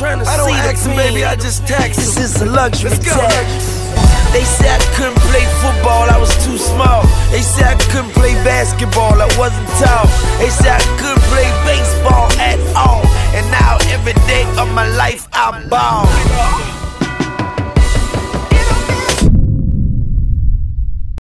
trying to I don't see ask baby, I just text This him. is a luxury Let's go. tax. They said I couldn't play football, I was too small. They said I couldn't play basketball, I wasn't tall. They said I couldn't play baseball at all. And now every day of my life I ball.